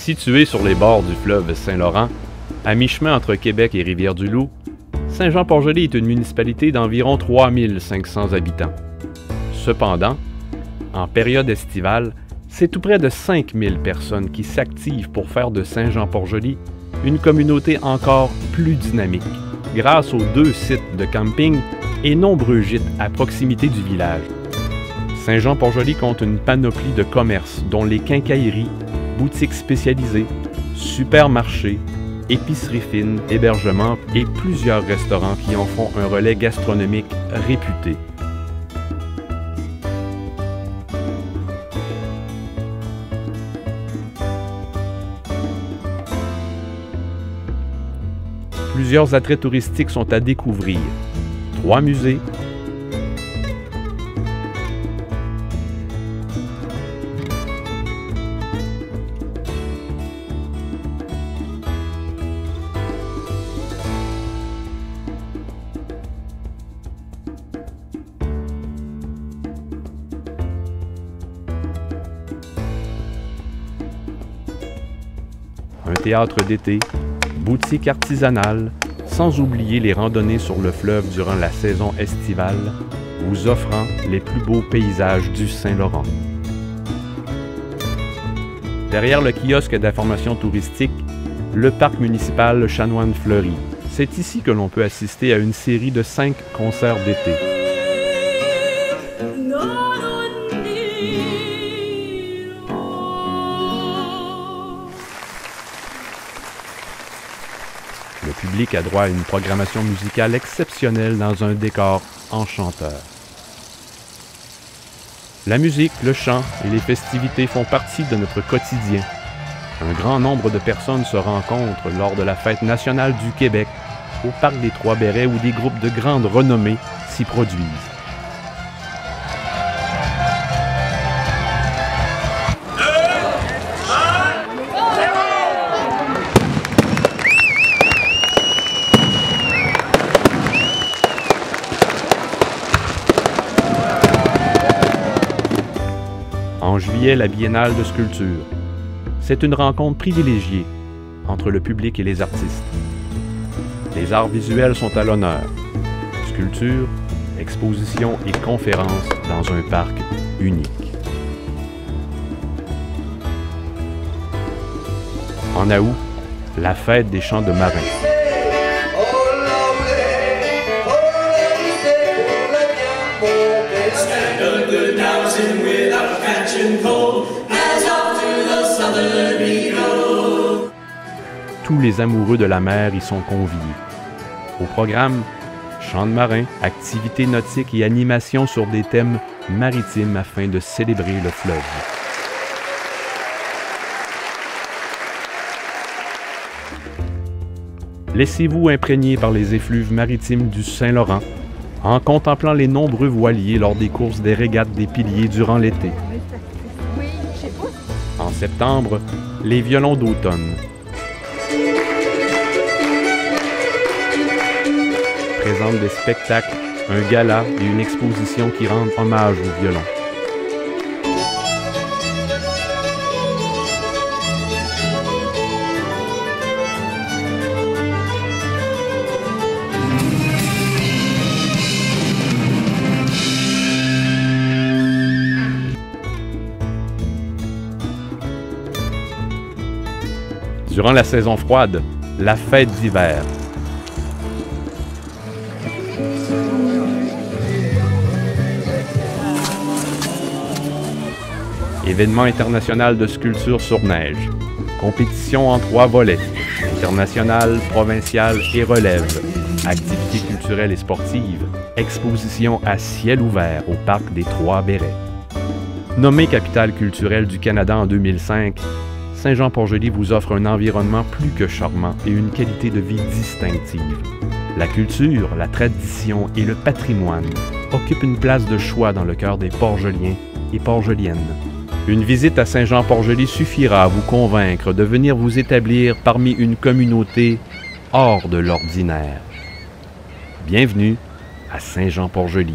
Situé sur les bords du fleuve Saint-Laurent, à mi-chemin entre Québec et Rivière-du-Loup, Saint-Jean-Port-Joli est une municipalité d'environ 3500 habitants. Cependant, en période estivale, c'est tout près de 5000 personnes qui s'activent pour faire de Saint-Jean-Port-Joli une communauté encore plus dynamique, grâce aux deux sites de camping et nombreux gîtes à proximité du village. Saint-Jean-Port-Joli compte une panoplie de commerces, dont les quincailleries, boutiques spécialisées, supermarchés, épiceries fines, hébergements et plusieurs restaurants qui en font un relais gastronomique réputé. Plusieurs attraits touristiques sont à découvrir. Trois musées, un théâtre d'été, boutique artisanale, sans oublier les randonnées sur le fleuve durant la saison estivale, vous offrant les plus beaux paysages du Saint-Laurent. Derrière le kiosque d'information touristique, le parc municipal Chanoine Fleury. C'est ici que l'on peut assister à une série de cinq concerts d'été. Public a droit à une programmation musicale exceptionnelle dans un décor enchanteur. La musique, le chant et les festivités font partie de notre quotidien. Un grand nombre de personnes se rencontrent lors de la Fête nationale du Québec, au Parc des Trois-Bérets où des groupes de grande renommée s'y produisent. Juillet, la Biennale de sculpture. C'est une rencontre privilégiée entre le public et les artistes. Les arts visuels sont à l'honneur. Sculpture, expositions et conférences dans un parc unique. En août, la fête des chants de marins. Tous les amoureux de la mer y sont conviés. Au programme, chants de marins, activités nautiques et animations sur des thèmes maritimes afin de célébrer le fleuve. Laissez-vous imprégner par les effluves maritimes du Saint-Laurent en contemplant les nombreux voiliers lors des courses des régates des piliers durant l'été. Septembre, les violons d'automne. présentent des spectacles, un gala et une exposition qui rendent hommage aux violons. Durant la saison froide, la fête d'hiver. Événement international de sculpture sur neige. Compétition en trois volets. International, provincial et relève. Activités culturelles et sportives. Exposition à ciel ouvert au parc des Trois-Bérets. Nommé capitale culturelle du Canada en 2005, Saint-Jean-Port-Joli vous offre un environnement plus que charmant et une qualité de vie distinctive. La culture, la tradition et le patrimoine occupent une place de choix dans le cœur des Port-Joliens et Port-Joliennes. Une visite à Saint-Jean-Port-Joli suffira à vous convaincre de venir vous établir parmi une communauté hors de l'ordinaire. Bienvenue à Saint-Jean-Port-Joli.